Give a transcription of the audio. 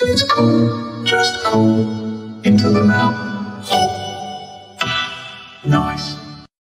It's cool, just cool, into the mountain hole. Nice.